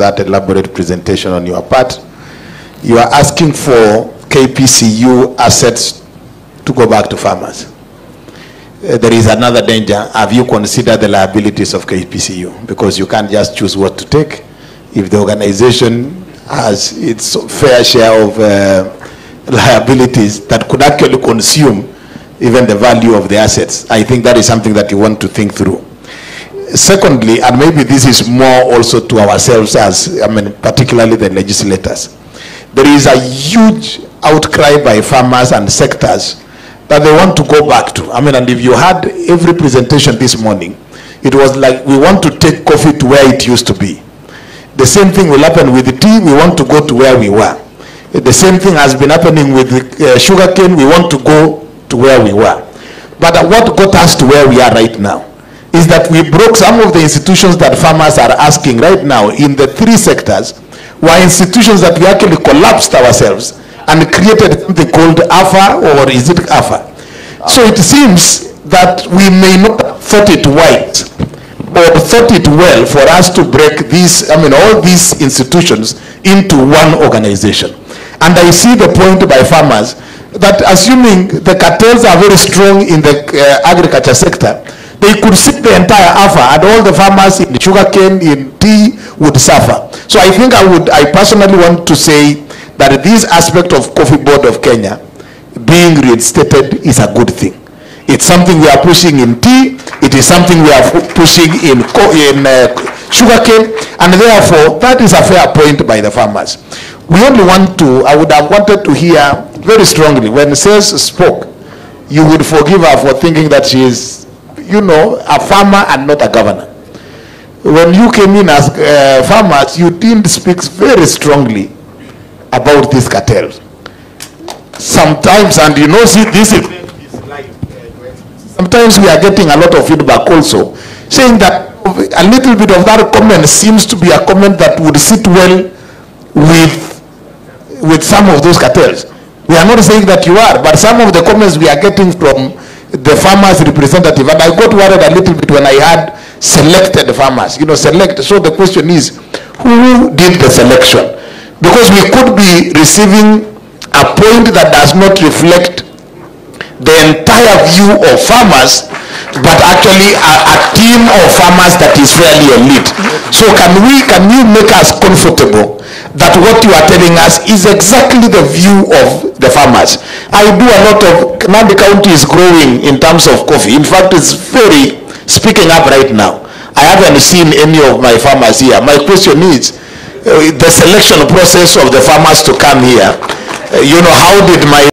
that elaborate presentation on your part. You are asking for KPCU assets to go back to farmers. Uh, there is another danger. Have you considered the liabilities of KPCU? Because you can't just choose what to take. If the organization has its fair share of uh, liabilities that could actually consume even the value of the assets, I think that is something that you want to think through. Secondly, and maybe this is more also to ourselves as, I mean, particularly the legislators, there is a huge outcry by farmers and sectors that they want to go back to. I mean, and if you had every presentation this morning, it was like we want to take coffee to where it used to be. The same thing will happen with the tea, we want to go to where we were. The same thing has been happening with the uh, sugarcane, we want to go to where we were. But uh, what got us to where we are right now is that we broke some of the institutions that farmers are asking right now in the three sectors were institutions that we actually collapsed ourselves and created something called AFA or is it AFA? So it seems that we may not have thought it right or thought it well for us to break these, I mean, all these institutions into one organization. And I see the point by farmers that assuming the cartels are very strong in the uh, agriculture sector, they could sit the entire AFA and all the farmers in sugarcane, in tea would suffer. So I think I would, I personally want to say that this aspect of Coffee Board of Kenya being reinstated is a good thing. It's something we are pushing in tea, it is something we are pushing in, in uh, sugarcane, and therefore that is a fair point by the farmers. We only want to, I would have wanted to hear very strongly, when Sales spoke, you would forgive her for thinking that she is you know, a farmer and not a governor. When you came in as uh, farmers, you didn't speak very strongly about these cartels. Sometimes, and you know, see, this is sometimes we are getting a lot of feedback also, saying that a little bit of that comment seems to be a comment that would sit well with with some of those cartels. We are not saying that you are, but some of the comments we are getting from the farmers representative and I got worried a little bit when I had selected farmers, you know, select. So the question is, who did the selection? Because we could be receiving a point that does not reflect the entire view of farmers, but actually a, a team of farmers that is fairly elite. So can we, can you make us comfortable that what you are telling us is exactly the view of the farmers. I do a lot of, Nandi County is growing in terms of coffee. In fact, it's very speaking up right now. I haven't seen any of my farmers here. My question is, uh, the selection process of the farmers to come here, uh, you know, how did my